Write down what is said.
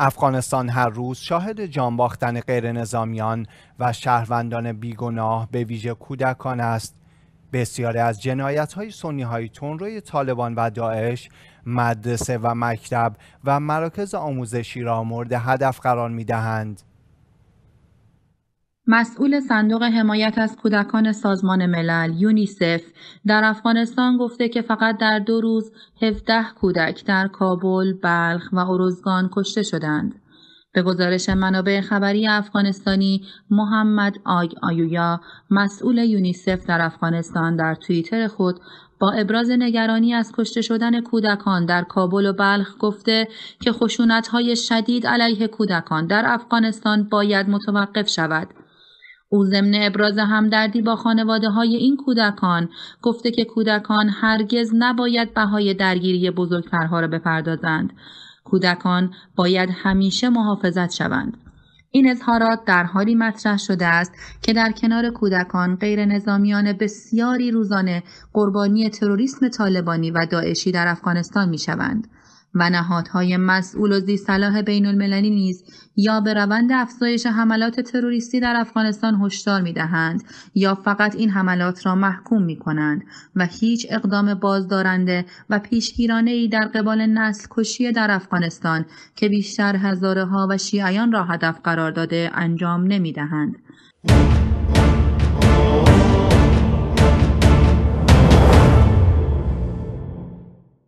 افغانستان هر روز شاهد جانباختن غیر نظامیان و شهروندان بیگناه به ویژه کودکان است. بسیاری از جنایت های سنی های تونروی طالبان و داعش مدرسه و مکتب و مراکز آموزشی را مورد هدف قرار می دهند. مسئول صندوق حمایت از کودکان سازمان ملل یونیسف در افغانستان گفته که فقط در دو روز 17 کودک در کابل، بلخ و اروزگان کشته شدند. به گزارش منابع خبری افغانستانی محمد آگ آیویا مسئول یونیسف در افغانستان در توییتر خود با ابراز نگرانی از کشته شدن کودکان در کابل و بلخ گفته که خشونت‌های شدید علیه کودکان در افغانستان باید متوقف شود او ضمن ابراز همدردی با خانواده های این کودکان گفته که کودکان هرگز نباید بهای درگیری بزرگترها را بپردازند. کودکان باید همیشه محافظت شوند. این اظهارات در حالی مطرح شده است که در کنار کودکان غیر نظامیان بسیاری روزانه قربانی تروریسم طالبانی و داعشی در افغانستان می شوند. و نهادهای مسئول و صلاح بین المللی نیز یا به روند افزایش حملات تروریستی در افغانستان هشدار می دهند یا فقط این حملات را محکوم می کنند و هیچ اقدام بازدارنده و پیشگیرانه ای در قبال نسل کشی در افغانستان که بیشتر هزاره ها و شیعیان را هدف قرار داده انجام نمی دهند.